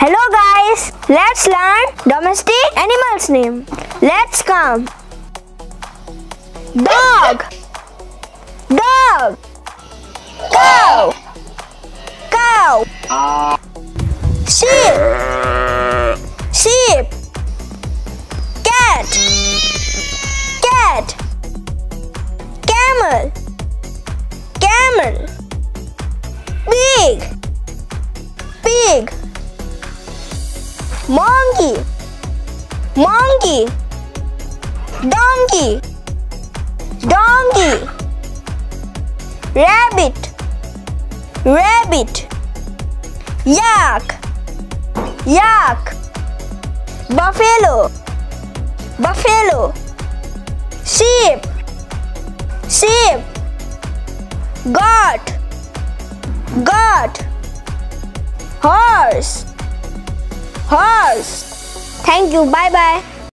Hello guys, let's learn domestic animals name. Let's come. Dog. Dog. Cow. Cow. Sheep. Sheep. Cat. Cat. Camel. Camel. Pig. Pig. Monkey. Monkey. Donkey. Donkey. Rabbit. Rabbit. Yak. Yak. Buffalo. Buffalo. Sheep. Sheep. Goat. Goat. Horse. Horse. Thank you. Bye bye.